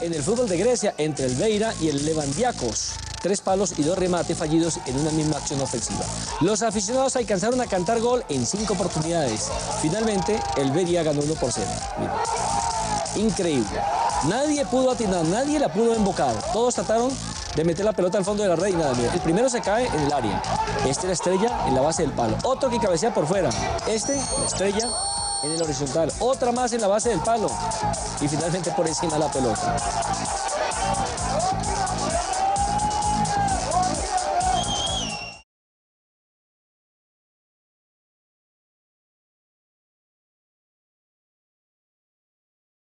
en el fútbol de Grecia entre el Beira y el Levandiakos. Tres palos y dos remates fallidos en una misma acción ofensiva. Los aficionados alcanzaron a cantar gol en cinco oportunidades. Finalmente, el Beria ganó 1 por 0. Miren. Increíble. Nadie pudo atinar, nadie la pudo embocar. Todos trataron de meter la pelota al fondo de la red y nada, mira. El primero se cae en el área. Este la estrella en la base del palo. Otro que cabecea por fuera. Este, la estrella en el horizontal. Otra más en la base del palo. Y finalmente por encima la pelota.